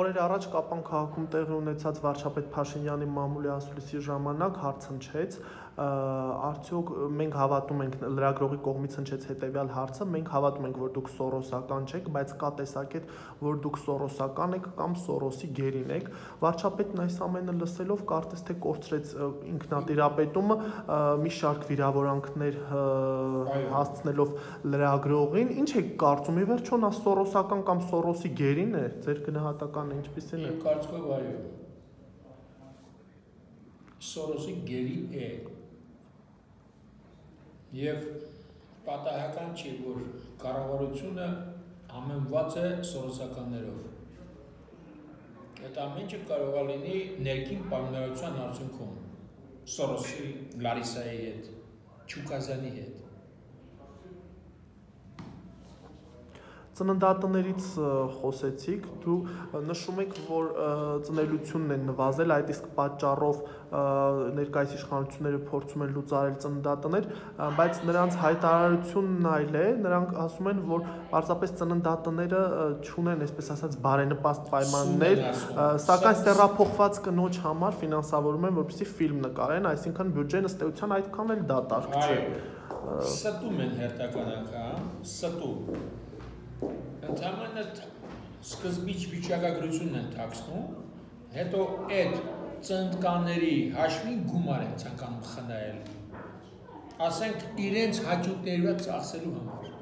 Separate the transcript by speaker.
Speaker 1: օրեր առաջ Կապան քաղաքում տեղի ունեցած վարչապետ Փաշինյանի մամուլի ասուլիսի ժամանակ հարցնչեց, արդյոք մենք հավատում ենք լրագրողի կողմից հնչեց հետեւյալ հարցը, մենք հավատում ենք, որ դուք սորոսական չեք, բայց կա տեսակետ, որ դուք սորոսական եք կամ սորոսի գերին եք։ Վարչապետն այս ամենը լսելով կարծես թե կորցրեց ինքնատիրապետումը մի շարք վիրավորանքներ հասցնելով լրագրողին։ Ինչ եք կարծում, ի վերջո նա սորոսական կամ սորոսի գերին է, ձեր գնահատականը ինչպեսին է։
Speaker 2: Իմ կարծիքով այո։ Սորոսի գերի է Եվ պատահական չի, որ կառավարությունը ամենված է սորոսականներով։ Այդ ամենը կարող է լինի ներքին պայմանավորության արդյունքում Սորոսի, Լարիսայի հետ, Չուկազյանի հետ։
Speaker 1: Ծննդատներից խոսեցիք, դու նշում եք, որ ծնելությունն են նվազել, այդ իսկ պատճառով ներկայիս իշխանությունները փորձում են լուծարել ծննդատներ, բայց նրանց հայտարարությունն այլ է, նրանք ասում են, որ պարզապես ծննդատները չունեն, այսպես ասած, բարենպաստ պայմաններ, սակայն սեռափոխված կնոջ համար ֆինանսավորում են, որպեսզի ֆիլմ նկարեն, այսինքն բյուջեն ըստ էության այդքան էլ դատարկ չէ։
Speaker 2: Ստում են հերթականակ, հա, ստում ընդհանրապես սկզբիչ վիճակագրությունն են ཐակսնում, հետո այդ ծնդկաների հաշվին գումար են ցանկանում խնայել։ Ասենք իրենց հաճույքների վրա ծախսելու համար։